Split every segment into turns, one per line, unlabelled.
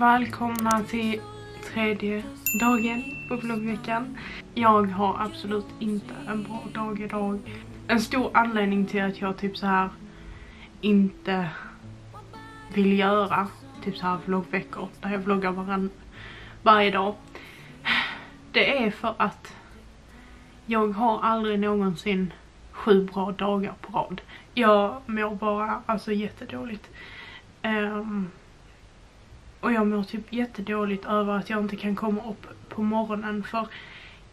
och välkomna till tredje dagen på vloggveckan. Jag har absolut inte en bra dag idag. En stor anledning till att jag typ så här inte vill göra typ så här vloggveckor där jag vloggar varann, varje dag. Det är för att jag har aldrig någonsin sju bra dagar på rad. Jag mår bara alltså jättedåligt. Um, och jag mår typ jättedåligt över att jag inte kan komma upp på morgonen för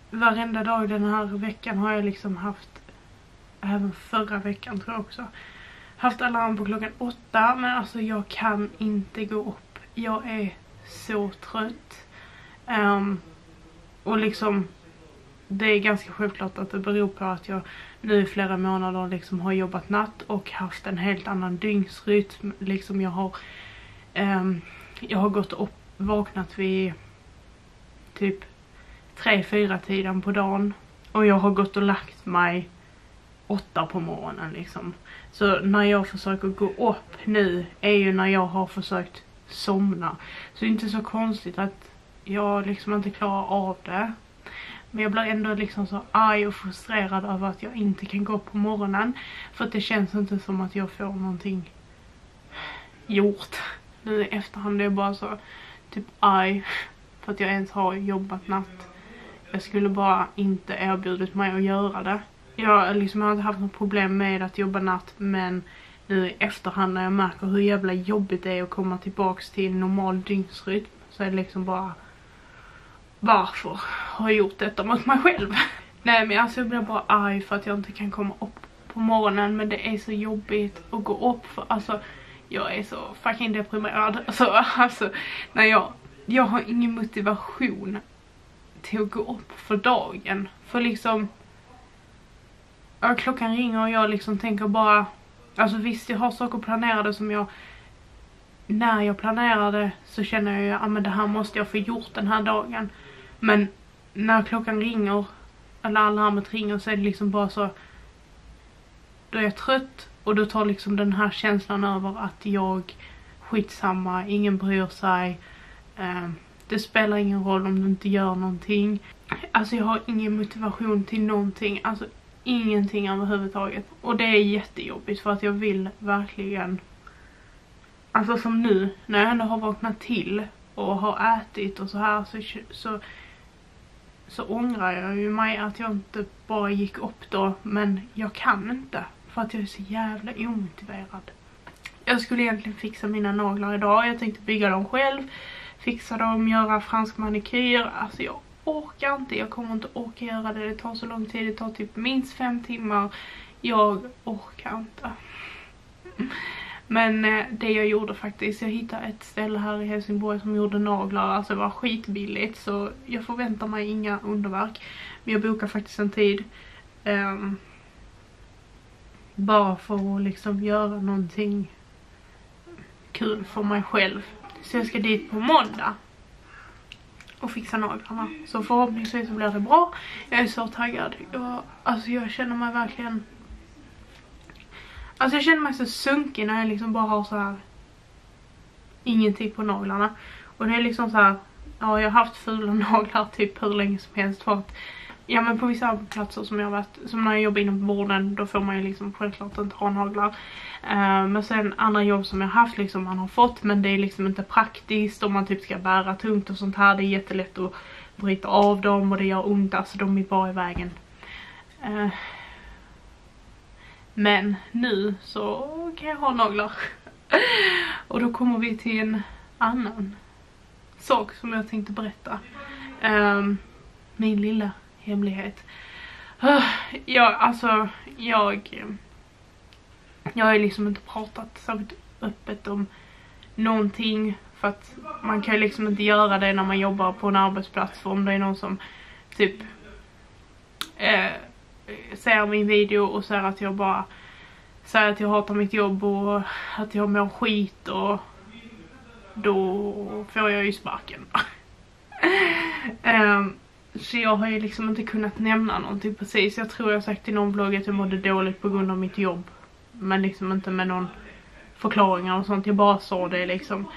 varenda dag den här veckan har jag liksom haft, även förra veckan tror jag också, haft alarm på klockan åtta men alltså jag kan inte gå upp. Jag är så trött. Um, och liksom det är ganska självklart att det beror på att jag nu i flera månader liksom har jobbat natt och haft en helt annan dygnsrytm. Liksom jag har um, jag har gått upp, vaknat vid typ 3-4 tiden på dagen och jag har gått och lagt mig 8 på morgonen liksom. Så när jag försöker gå upp nu är ju när jag har försökt somna. Så det är inte så konstigt att jag liksom inte klarar av det. Men jag blir ändå liksom så arg och frustrerad över att jag inte kan gå upp på morgonen. För att det känns inte som att jag får någonting gjort. Nu i efterhand är jag bara så typ arg för att jag ens har jobbat natt. Jag skulle bara inte erbjudit mig att göra det. Jag liksom har inte haft något problem med att jobba natt men nu i efterhand när jag märker hur jävla jobbigt det är att komma tillbaks till normal dygnsrytm så är det liksom bara varför har jag gjort detta mot mig själv? Nej men alltså jag blir bara arg för att jag inte kan komma upp på morgonen men det är så jobbigt att gå upp för alltså jag är så fucking deprimerad. Så alltså när jag, jag har ingen motivation till att gå upp för dagen. För liksom, ja, klockan ringer och jag liksom tänker bara, alltså visst jag har saker planerade som jag, när jag planerade så känner jag ju, ja men det här måste jag få gjort den här dagen. Men när klockan ringer, eller alarmet ringer så är det liksom bara så, då är jag trött och då tar liksom den här känslan över att jag skitsamma, ingen bryr sig. Eh, det spelar ingen roll om du inte gör någonting. Alltså jag har ingen motivation till någonting. Alltså ingenting överhuvudtaget. Och det är jättejobbigt för att jag vill verkligen... Alltså som nu, när jag ändå har vaknat till och har ätit och så här så, så, så ångrar jag ju mig att jag inte bara gick upp då. Men jag kan inte. För att jag är så jävla omotiverad. Jag skulle egentligen fixa mina naglar idag. Jag tänkte bygga dem själv. Fixa dem, göra fransk manikyr. Alltså jag orkar inte. Jag kommer inte orka göra det. Det tar så lång tid. Det tar typ minst fem timmar. Jag orkar inte. Men eh, det jag gjorde faktiskt, jag hittade ett ställe här i Helsingborg som gjorde naglar, alltså det var skitbilligt så jag förväntar mig inga underverk. Men jag bokar faktiskt en tid. Um, bara för att liksom göra någonting kul för mig själv. Så jag ska dit på måndag. Och fixa naglarna. Så förhoppningsvis så blir det bra. Jag är så taggad. Jag, alltså jag känner mig verkligen... Alltså jag känner mig så sunkig när jag liksom bara har så här ingenting på naglarna. Och det är liksom så här, ja jag har haft fula naglar typ hur länge som helst för att Ja men på vissa arbetsplatser som jag har varit, som när jag jobbar inom vården, då får man ju liksom självklart inte ha naglar. Uh, men sen andra jobb som jag haft liksom man har fått men det är liksom inte praktiskt om man typ ska bära tungt och sånt här. Det är jättelätt att bryta av dem och det gör ont, alltså de är bara i vägen. Uh, men nu så kan jag ha naglar. och då kommer vi till en annan sak som jag tänkte berätta. Um, min lilla hemlighet. Ah, ja, alltså jag... Jag har ju liksom inte pratat särskilt öppet om någonting för att man kan ju liksom inte göra det när man jobbar på en arbetsplats för om det är någon som typ eh, ser min video och säger att jag bara säger att jag hatar mitt jobb och att jag mår skit och då får jag ju sparken. um, Så jag har ju liksom inte kunnat nämna någonting precis. Jag tror jag sagt i någon vlogg att jag mådde dåligt på grund av mitt jobb. Men liksom inte med någon förklaring och sånt. Jag bara sa det liksom.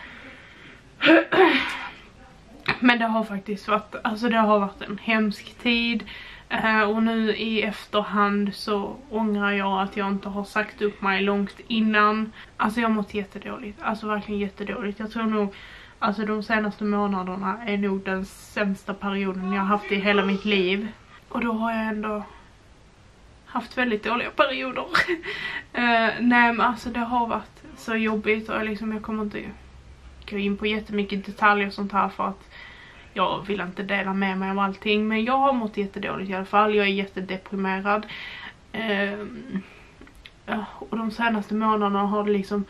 Men det har faktiskt varit, alltså det har varit en hemsk tid. Eh, och nu i efterhand så ångrar jag att jag inte har sagt upp mig långt innan. Alltså jag har mått jättedåligt, alltså verkligen jättedåligt. Jag tror nog, alltså de senaste månaderna är nog den sämsta perioden jag har haft i hela mitt liv. Och då har jag ändå haft väldigt dåliga perioder. uh, nej men alltså det har varit så jobbigt och liksom jag kommer inte gå in på jättemycket detaljer och sånt här för att jag vill inte dela med mig av allting men jag har mått jättedåligt i alla fall. Jag är jättedeprimerad. Uh, och de senaste månaderna har det liksom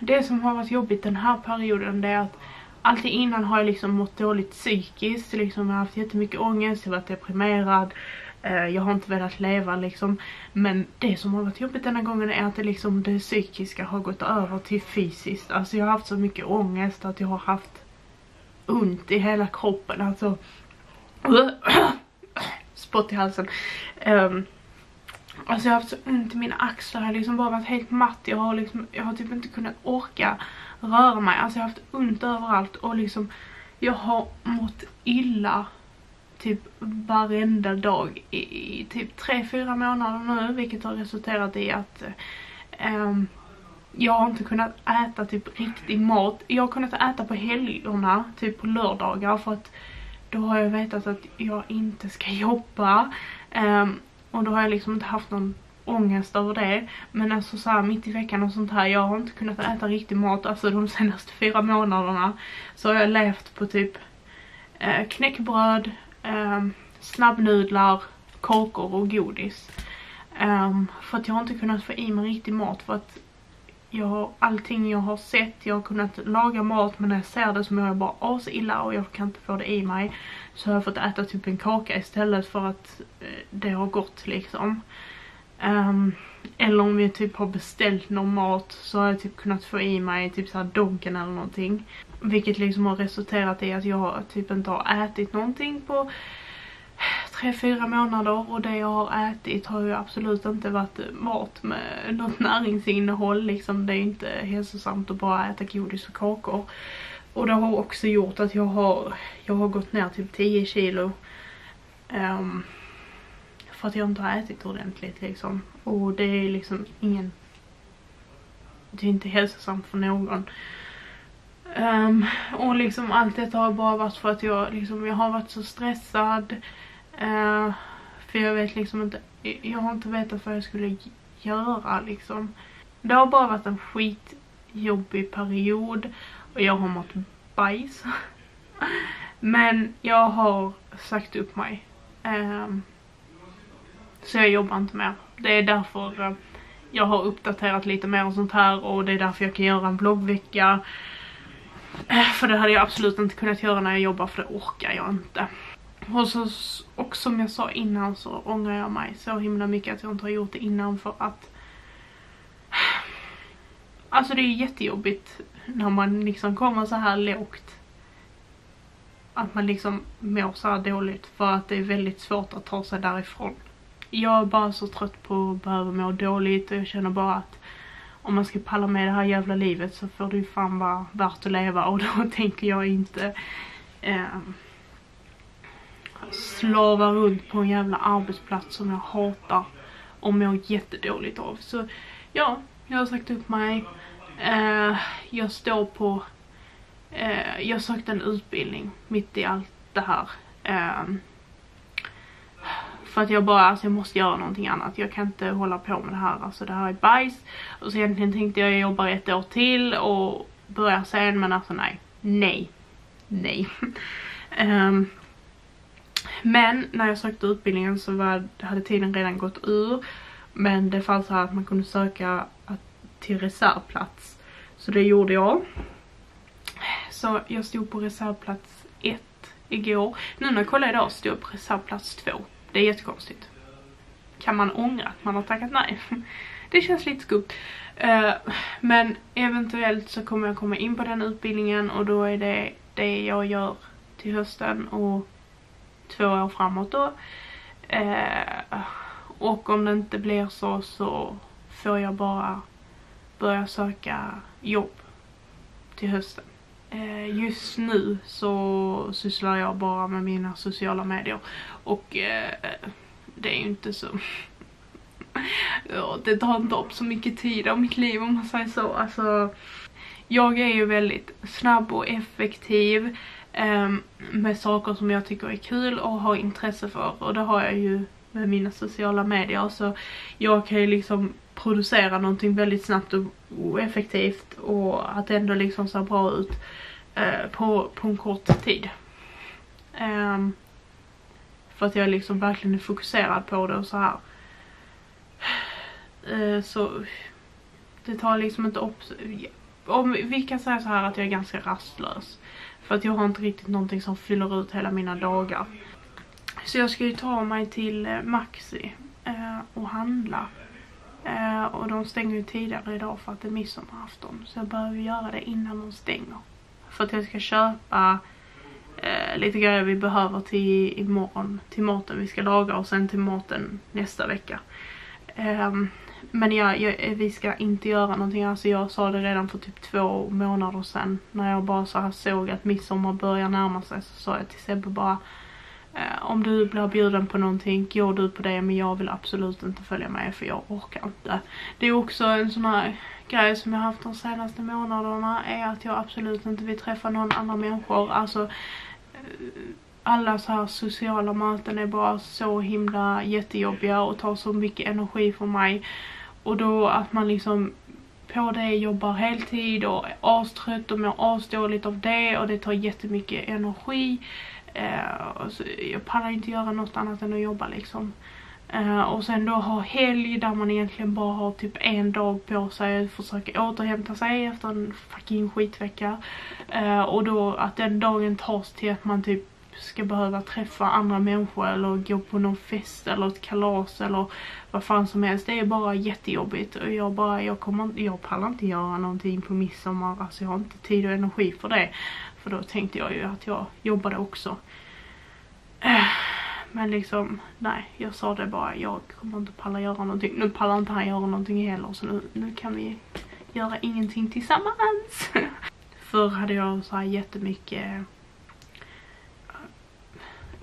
det som har varit jobbigt den här perioden det är att alltid innan har jag liksom mått dåligt psykiskt, liksom jag har haft jättemycket ångest, jag har varit deprimerad, eh, jag har inte velat leva liksom. Men det som har varit jobbigt denna gången är att det liksom det psykiska har gått över till fysiskt. Alltså jag har haft så mycket ångest att jag har haft ont i hela kroppen, alltså spott i halsen. Um, alltså jag har haft så ont i mina axlar, jag har liksom bara varit helt matt, jag har liksom, jag har typ inte kunnat orka röra mig, alltså jag har haft ont överallt och liksom jag har mått illa typ varenda dag i, i typ 3-4 månader nu vilket har resulterat i att um, jag har inte kunnat äta typ riktig mat. Jag har kunnat äta på helgerna, typ på lördagar för att då har jag vetat att jag inte ska jobba. Um, och då har jag liksom inte haft någon ångest över det. Men alltså så här, mitt i veckan och sånt här, jag har inte kunnat äta riktig mat. Alltså de senaste fyra månaderna så har jag levt på typ eh, knäckbröd, eh, snabbnudlar, kakor och godis. Um, för att jag har inte kunnat få i mig riktig mat för att jag, har allting jag har sett, jag har kunnat laga mat men när jag ser det så mår jag bara as illa och jag kan inte få det i mig. Så jag har fått äta typ en kaka istället för att eh, det har gått liksom. Um, eller om vi typ har beställt någon mat så har jag typ kunnat få i mig typ såhär doggen eller någonting. Vilket liksom har resulterat i att jag typ inte har ätit någonting på tre, fyra månader och det jag har ätit har ju absolut inte varit mat med något näringsinnehåll liksom. Det är inte hälsosamt att bara äta godis och kakor. Och det har också gjort att jag har, jag har gått ner typ 10 kilo. Um, för att jag inte har ätit ordentligt liksom. Och det är liksom ingen... Det är inte hälsosamt för någon. Um, och liksom allt detta har bara varit för att jag liksom, jag har varit så stressad. Uh, för jag vet liksom inte, jag har inte vetat vad jag skulle göra liksom. Det har bara varit en skitjobbig period och jag har mått bajs. Men jag har sagt upp mig. Um, så jag jobbar inte mer. Det är därför uh, jag har uppdaterat lite mer och sånt här och det är därför jag kan göra en bloggvecka. Uh, för det hade jag absolut inte kunnat göra när jag jobbar för det orkar jag inte. Och, så, och som jag sa innan så ångrar jag mig så himla mycket att jag inte har gjort det innan för att Alltså det är jättejobbigt när man liksom kommer så här lågt. Att man liksom mår så här dåligt för att det är väldigt svårt att ta sig därifrån. Jag är bara så trött på att behöva må dåligt och jag känner bara att om man ska palla med det här jävla livet så får det ju fan vara värt att leva och då tänker jag inte eh, slava runt på en jävla arbetsplats som jag hatar och mår jättedåligt av. Så ja, jag har sagt upp mig. Eh, jag står på... Eh, jag sökte en utbildning mitt i allt det här. Eh, för att jag bara, alltså jag måste göra någonting annat. Jag kan inte hålla på med det här. Alltså det här är bajs. Och så egentligen tänkte jag jobba ett år till och börja sen men alltså nej. Nej. Nej. um, Men när jag sökte utbildningen så var, hade tiden redan gått ur. Men det fanns här att man kunde söka till reservplats. Så det gjorde jag. Så jag stod på reservplats 1 igår. Nu när jag kollade idag stod jag på reservplats 2. Det är jättekonstigt. Kan man ångra att man har tackat nej? Det känns lite skumt. Eh, men eventuellt så kommer jag komma in på den utbildningen och då är det det jag gör till hösten och två år framåt då. Eh, och om det inte blir så så får jag bara börja söka jobb till hösten. Eh, just nu så sysslar jag bara med mina sociala medier och eh, det är ju inte så ja, det tar inte upp så mycket tid av mitt liv om man säger så. Alltså, jag är ju väldigt snabb och effektiv eh, Ehm, med saker som jag tycker är kul och har intresse för och det har jag ju med mina sociala medier så jag kan ju liksom producera någonting väldigt snabbt och effektivt och att det ändå liksom ser bra ut eh, på, på en kort tid. Um, för att jag liksom verkligen är fokuserad på det och så här. Uh, så det tar liksom inte upp... Om vi kan säga så här att jag är ganska rastlös. För att jag har inte riktigt någonting som fyller ut hela mina dagar. Så jag ska ju ta mig till eh, Maxi eh, och handla. Eh, och de stänger ju tidigare idag för att det är midsommarafton. Så jag behöver göra det innan de stänger. För att jag ska köpa eh, lite grejer vi behöver till imorgon. Till maten vi ska laga och sen till maten nästa vecka. Ehm, men ja, jag, vi ska inte göra någonting. Alltså jag sa det redan för typ två månader sedan. När jag bara så här såg att midsommar börjar närma sig så sa jag till Sebbe bara eh, om du blir bjuden på någonting, går du på det men jag vill absolut inte följa med för jag orkar inte. Det är också en sån här grej som jag haft de senaste månaderna är att jag absolut inte vill träffa någon annan människor. Alltså eh, alla så här sociala möten är bara så himla jättejobbiga och tar så mycket energi från mig. Och då att man liksom på det jobbar heltid och är astrött och mår asdåligt av det och det tar jättemycket energi. Eh, så jag pallar inte göra något annat än att jobba liksom. Uh, och sen då ha helg där man egentligen bara har typ en dag på sig att försöka återhämta sig efter en fucking skitvecka. Uh, och då att den dagen tas till att man typ ska behöva träffa andra människor eller gå på någon fest eller ett kalas eller vad fan som helst. Det är bara jättejobbigt och jag bara, jag kommer jag pallar inte göra någonting på midsommar. Alltså jag har inte tid och energi för det. För då tänkte jag ju att jag jobbade också. Eh, men liksom, nej, jag sa det bara, jag kommer inte palla göra någonting. Nu pallar inte han göra någonting heller så nu, nu kan vi göra ingenting tillsammans. Förr hade jag så här jättemycket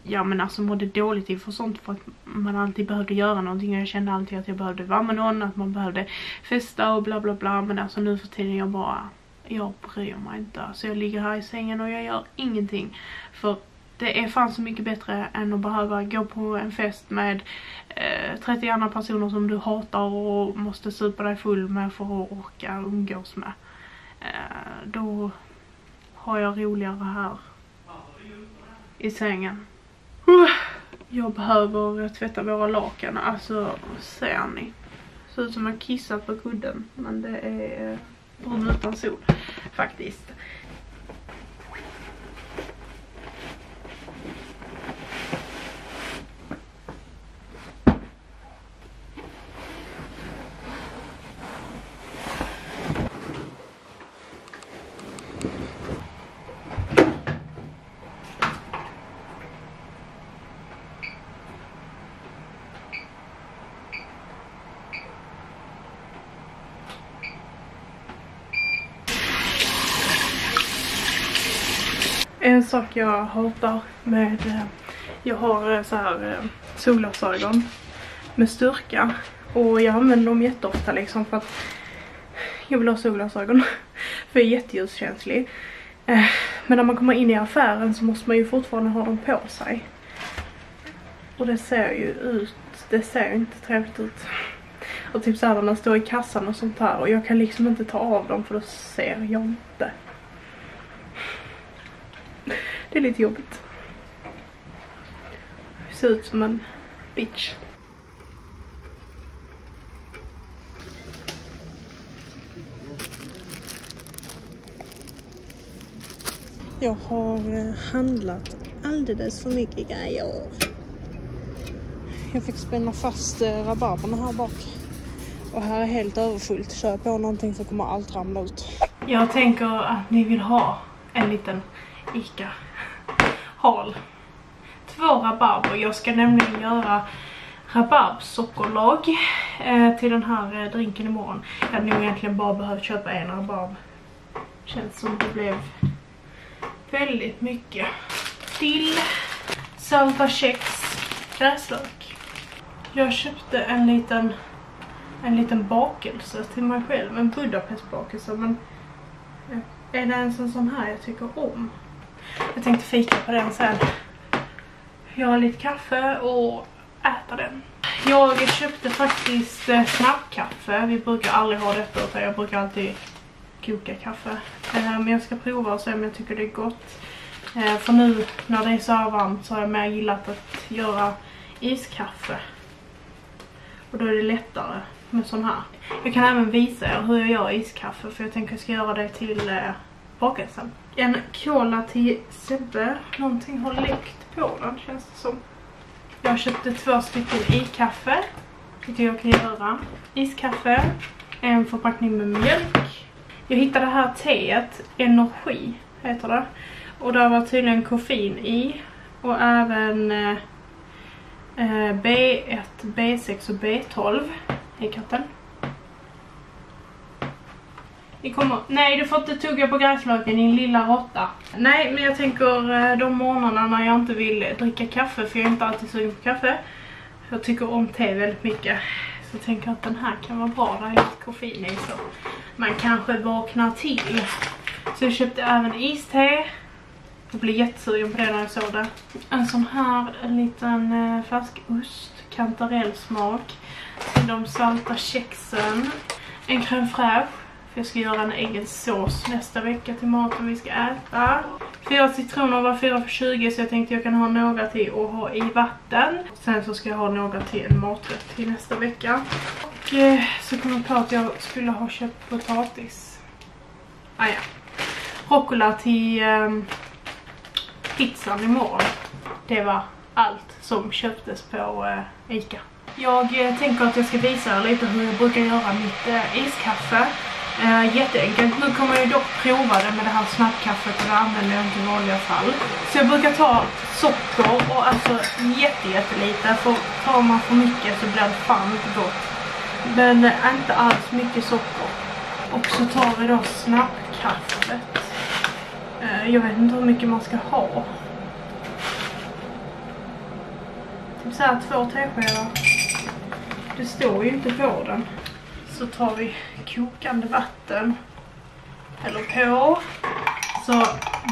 ja men alltså mådde dåligt inför sånt för att man alltid behövde göra någonting och jag kände alltid att jag behövde vara med någon, att man behövde festa och bla bla bla men alltså nu för tiden jag bara, jag bryr mig inte. Så jag ligger här i sängen och jag gör ingenting. För det är fan så mycket bättre än att behöva gå på en fest med eh, 30 andra personer som du hatar och måste supa dig full med för att orka umgås med. Eh, då har jag roligare här i sängen. Jag behöver tvätta våra lakan, alltså ser ni? Ser ut som man kissar på kudden men det är brun utan sol faktiskt. En sak jag hatar med, eh, jag har eh, så här eh, solglasögon med styrka och jag använder dem jätteofta liksom för att jag vill ha solglasögon för jag är jätteljuskänslig. Men när man kommer in i affären så måste man ju fortfarande ha dem på sig. Och det ser ju ut, det ser ju inte trevligt ut. Och typ såhär när man står i kassan och sånt här och jag kan liksom inte ta av dem för då ser jag inte. Det är lite jobbigt. Jag ser ut som en bitch. Jag har eh, handlat alldeles för mycket grejer. Jag fick spänna fast eh, rabarberna här bak. Och här är helt överfullt. Kör på någonting så kommer allt ramla ut. Jag tänker att ni vill ha en liten Ica hal. Två rabarber. Jag ska nämligen göra rabarbsockerlag eh, till den här eh, drinken imorgon. Jag hade nog egentligen bara behövt köpa en rabarb. Känns som det blev väldigt mycket. Dill, salta kex, gräslök. Jag köpte en liten en liten bakelse till mig själv, en Budapestbakelse men eh, är det ens en sån här jag tycker om? Jag tänkte fika på den sen. Göra lite kaffe och äta den. Jag köpte faktiskt eh, snabbkaffe. Vi brukar aldrig ha detta utan jag brukar alltid koka kaffe. Eh, men jag ska prova och se om jag tycker det är gott. Eh, för nu när det är så här varmt så har jag mer gillat att göra iskaffe. Och då är det lättare med sån här. Jag kan även visa er hur jag gör iskaffe för jag tänker jag ska göra det till eh, bakelsen. En cola till Sebbe. Någonting har läckt på den känns det som. Jag köpte två stycken i-kaffe. Vilket jag kan göra. Iskaffe. En förpackning med mjölk. Jag hittade det här teet. Energi heter det. Och där var tydligen koffein i. Och även eh, eh B1, B6 och B12. Hej katten. Vi kommer... Nej, du får inte tugga på gräslöken din lilla råtta. Nej, men jag tänker eh, de månaderna när jag inte vill dricka kaffe, för jag är inte alltid sugen på kaffe. Jag tycker om te väldigt mycket. Så jag tänker att den här kan vara bra, där är lite koffein i så man kanske vaknar till. Så jag köpte även iste. Jag blev jättesugen på det när jag såg det. En sån här liten eh, färskost. färsk ost, kantarellsmak. Till de salta kexen. En crème fraîche för jag ska göra en egen sås nästa vecka till maten vi ska äta. Fyra citroner var fyra för 20 så jag tänkte jag kan ha några till att ha i vatten. Sen så ska jag ha några till en maträtt till nästa vecka. Och eh, så kom jag på att jag skulle ha köpt potatis. Ah, ja. Roccola till eh, pizzan imorgon. Det var allt som köptes på eh, Ica. Jag eh, tänker att jag ska visa er lite hur jag brukar göra mitt eh, iskaffe. Uh, jätteenkelt. Nu kommer jag dock prova det med det här snabbkaffet och det använder jag inte i vanliga fall. Så jag brukar ta socker och alltså jätte, jättelite. För tar man för mycket så blir det fan inte gott. Men uh, inte alls mycket socker. Och så tar vi då snabbkaffet. Uh, jag vet inte hur mycket man ska ha. Typ såhär två teskedar. Det står ju inte på den så tar vi kokande vatten. Häller på. Så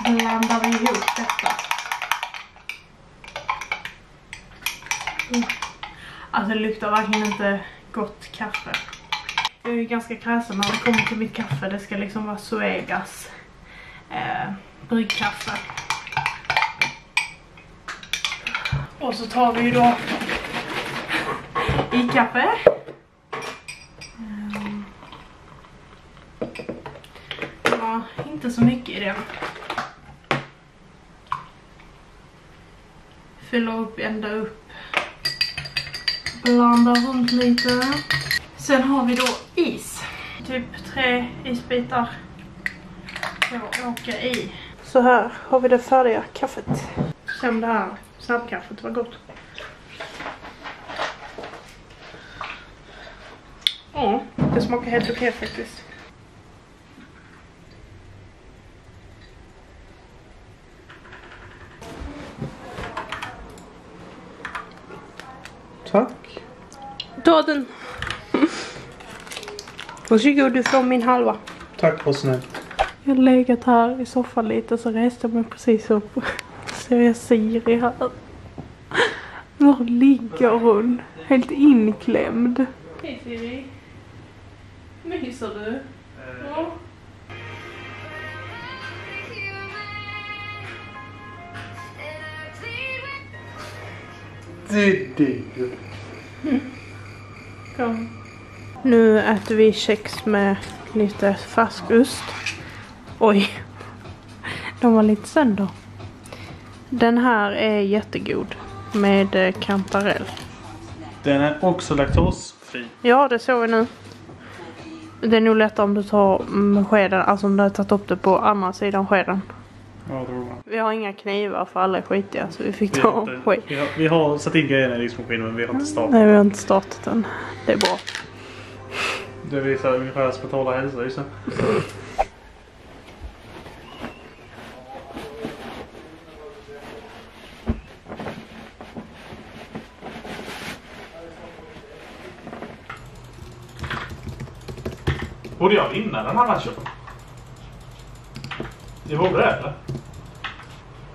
blandar vi ihop detta. Mm. Alltså det luktar verkligen inte gott kaffe. Jag är ju ganska kräsen när det kommer till mitt kaffe. Det ska liksom vara Suegas eh, bryggkaffe. Och så tar vi ju då i kaffe. Inte så mycket i den. Fyller upp ända upp. Blandar runt lite. Sen har vi då is. Typ tre isbitar att åka i. Så här har vi det färdiga kaffet. Sen det här snabbkaffet var gott. Ja, det smakar helt okej faktiskt.
Tack.
Ta den. Varsågod, du får min halva.
Tack, vad snällt.
Jag har legat här i soffan lite så reste jag mig precis upp. Ser jag Siri här. Var ligger hon? Helt inklämd. Hej Siri. Myser du? Ja. Kom. Nu äter vi kex med lite färsk ost. Oj. De var lite sönder. Den här är jättegod. Med eh, kantarell.
Den är också laktosfri.
Ja, det såg vi nu. Det är nog lättare om du tar med skeden, alltså om du har tagit upp det på andra sidan skeden.
Ja, drogerna.
Vi har inga knivar för alla är skitiga så vi fick
vi
ta
inte,
skit.
Vi har, vi har satt in grejerna i diskmaskinen men vi har inte startat den.
Nej, vi har inte startat den. Det är bra.
Det visar ungefär spartala hälsa just Borde jag vinna den här matchen? Det borde det eller?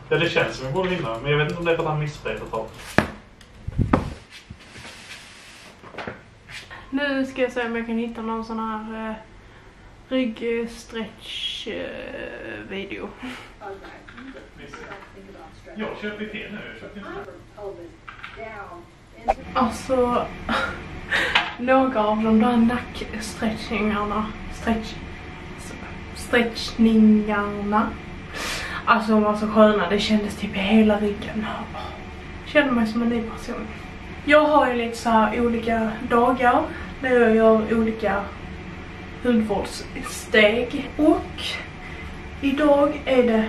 Ja det känns som jag borde vinna men jag vet inte om det är för att han missspelade ett tag.
Nu ska jag se om jag kan hitta någon sån här eh, ryggstretch eh, video.
Jag köpte fel nu. Jag inte.
Alltså, några av de där nackstretchingarna, stretch, stretchningarna, alltså de var så sköna, det kändes typ i hela ryggen. Jag kände mig som en ny person. Jag har ju lite så här olika dagar där jag gör olika hudvårdssteg och idag är det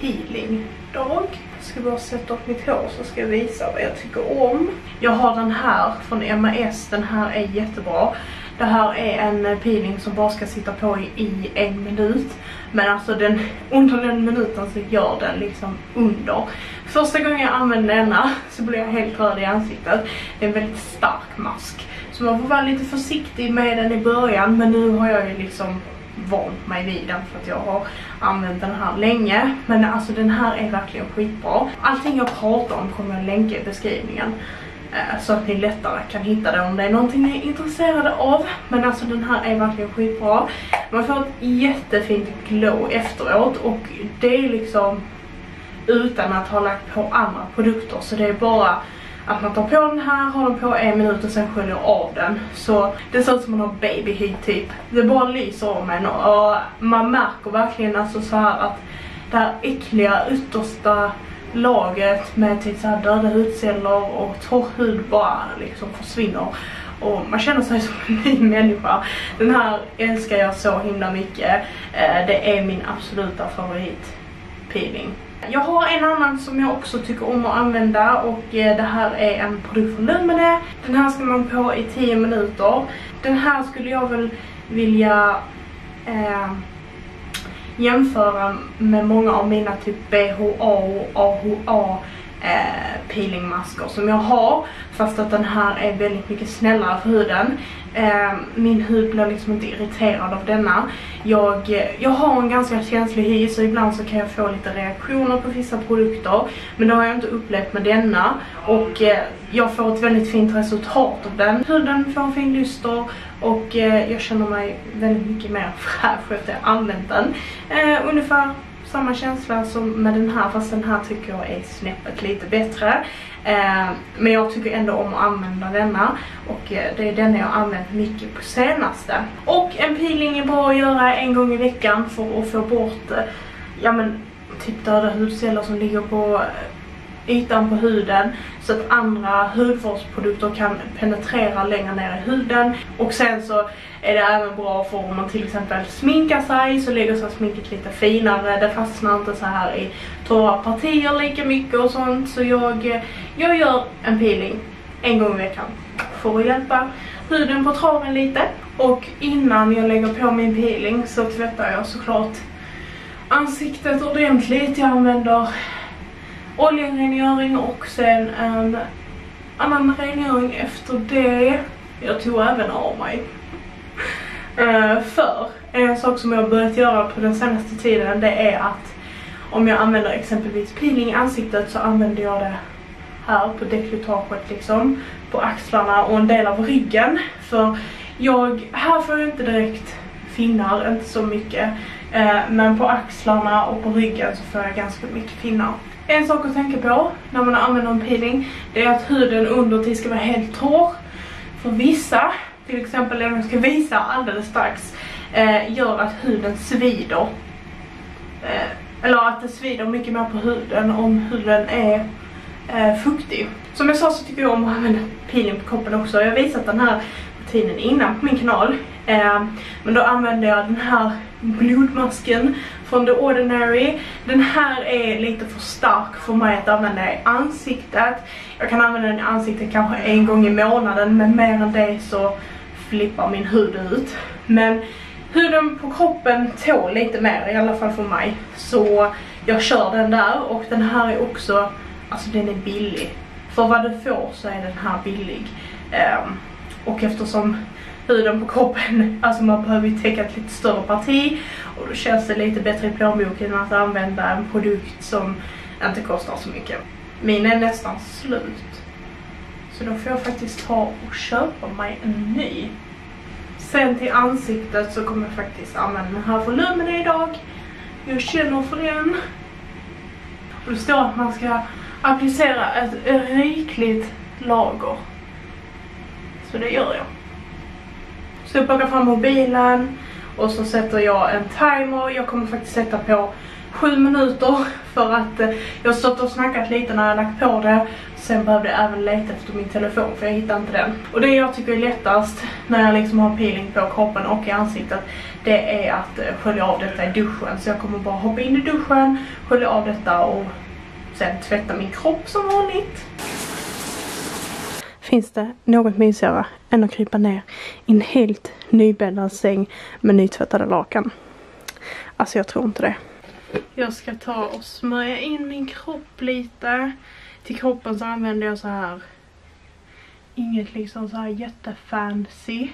peelingdag. Jag ska bara sätta upp mitt hår så ska jag visa vad jag tycker om. Jag har den här från MAS, den här är jättebra. Det här är en peeling som bara ska sitta på i, i en minut. Men alltså den, under den minuten så gör den liksom under. Första gången jag använde denna så blev jag helt röd i ansiktet. Det är en väldigt stark mask. Så man får vara lite försiktig med den i början men nu har jag ju liksom vant mig vid den för att jag har använt den här länge. Men alltså den här är verkligen skitbra. Allting jag pratar om kommer jag länka i beskrivningen. Eh, så att ni lättare kan hitta det om det är någonting ni är intresserade av. Men alltså den här är verkligen skitbra. Man får ett jättefint glow efteråt och det är liksom utan att ha lagt på andra produkter. Så det är bara att man tar på den här, har den på en minut och sen sköljer av den. Så det ser ut som man har babyhy typ. Det bara lyser om en och man märker verkligen alltså så här att det här äckliga yttersta lagret med typ så här döda hudceller och torr hud bara liksom försvinner. Och man känner sig som en ny människa. Den här älskar jag så himla mycket. Eh, det är min absoluta favorit peeling. Jag har en annan som jag också tycker om att använda och eh, det här är en produkt från Lumene. Den här ska man på i 10 minuter. Den här skulle jag väl vilja eh, jämföra med många av mina typ BHA och AHA eh, peelingmasker som jag har fast att den här är väldigt mycket snällare för huden. Eh, min hud blir liksom inte irriterad av denna. Jag, jag har en ganska känslig hy så ibland så kan jag få lite reaktioner på vissa produkter men det har jag inte upplevt med denna och eh, jag får ett väldigt fint resultat av den. Huden får en fin lyster och eh, jag känner mig väldigt mycket mer fräsch efter att jag använt den. Eh, ungefär samma känsla som med den här fast den här tycker jag är snäppet lite bättre. Eh, men jag tycker ändå om att använda denna och eh, det är denna jag har använt mycket på senaste. Och en peeling är bra att göra en gång i veckan för att få bort eh, ja men typ döda hudceller som ligger på eh, ytan på huden så att andra hudvårdsprodukter kan penetrera längre ner i huden och sen så är det även bra för om man till exempel sminkar sig så lägger sig sminket lite finare. Det fastnar inte så här i torra partier lika mycket och sånt. Så jag, jag gör en peeling en gång i veckan för att hjälpa huden på traven lite. Och innan jag lägger på min peeling så tvättar jag såklart ansiktet ordentligt. Jag använder oljerengöring och sen en annan rengöring efter det. Jag tog även av mig Uh, för en sak som jag har börjat göra på den senaste tiden det är att om jag använder exempelvis peeling i ansiktet så använder jag det här på dekolletaget liksom, på axlarna och en del av ryggen. För jag, här får jag inte direkt finnar, inte så mycket. Uh, men på axlarna och på ryggen så får jag ganska mycket finnar. En sak att tänka på när man använder en peeling det är att huden under till ska vara helt torr. För vissa till exempel den jag ska visa alldeles strax, eh, gör att huden svider. Eh, eller att det svider mycket mer på huden om huden är eh, fuktig. Som jag sa så tycker jag om att använda peeling på kroppen också. Jag har visat den här rutinen innan på min kanal. Eh, men då använder jag den här blodmasken från The Ordinary. Den här är lite för stark för mig att använda i ansiktet. Jag kan använda den i ansiktet kanske en gång i månaden men mer än det så flippar min hud ut. Men huden på kroppen tål lite mer, i alla fall för mig. Så jag kör den där och den här är också, alltså den är billig. För vad du får så är den här billig. Um, och eftersom huden på kroppen, alltså man behöver ju täcka ett lite större parti och då känns det lite bättre i plånboken att använda en produkt som inte kostar så mycket. Min är nästan slut. Så då får jag faktiskt ta och köpa mig en ny. Sen till ansiktet så kommer jag faktiskt använda den här volymen idag. Jag känner för den. Och det står att man ska applicera ett rikligt lager. Så det gör jag. Så jag plockar fram mobilen och så sätter jag en timer. Jag kommer faktiskt sätta på 7 minuter för att eh, jag har stått och snackat lite när jag lagt på det. Sen behövde jag även leta efter min telefon för jag hittade inte den. Och det jag tycker är lättast när jag liksom har peeling på kroppen och i ansiktet det är att eh, skölja av detta i duschen. Så jag kommer bara hoppa in i duschen, skölja av detta och sen tvätta min kropp som vanligt. Finns det något mysigare än att krypa ner i en helt nybäddad säng med nytvättade lakan? Alltså jag tror inte det. Jag ska ta och smörja in min kropp lite. Till kroppen så använder jag så här inget liksom så här jättefancy.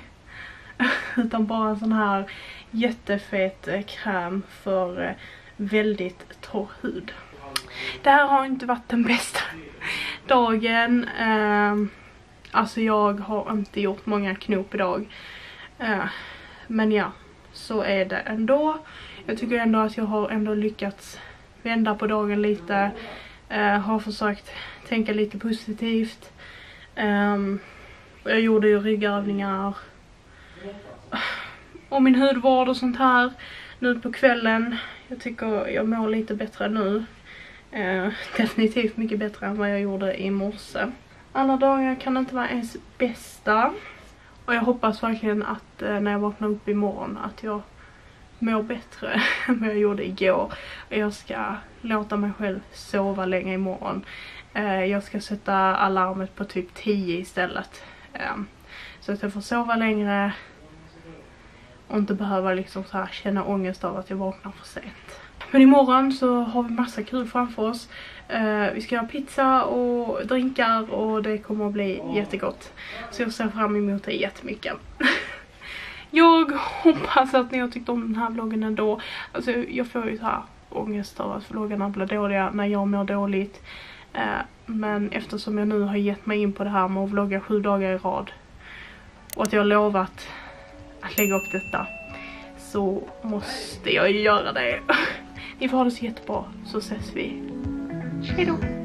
Utan bara en sån här jättefet eh, kräm för eh, väldigt torr hud. Det här har inte varit den bästa dagen. Ehm, Alltså jag har inte gjort många knop idag. Uh, men ja, så är det ändå. Jag tycker ändå att jag har ändå lyckats vända på dagen lite. Uh, har försökt tänka lite positivt. Um, jag gjorde ju ryggövningar. Och min hudvård och sånt här. Nu på kvällen. Jag tycker jag mår lite bättre nu. Uh, definitivt mycket bättre än vad jag gjorde i morse. Alla dagar kan inte vara ens bästa. Och jag hoppas verkligen att eh, när jag vaknar upp imorgon att jag mår bättre än vad jag gjorde igår. Och jag ska låta mig själv sova länge imorgon. Eh, jag ska sätta alarmet på typ 10 istället. Ehm, så att jag får sova längre. Och inte behöva liksom så här känna ångest av att jag vaknar för sent. Men imorgon så har vi massa kul framför oss. Uh, vi ska göra pizza och drinkar och det kommer att bli jättegott. Så jag ser fram emot det jättemycket. jag hoppas att ni har tyckt om den här vloggen ändå. Alltså jag får ju så här ångest av att vloggarna blir dåliga när jag mår dåligt. Uh, men eftersom jag nu har gett mig in på det här med att vlogga sju dagar i rad. Och att jag har lovat att lägga upp detta. Så måste jag göra det. Ni får ha det så jättebra så ses vi. Hejdå!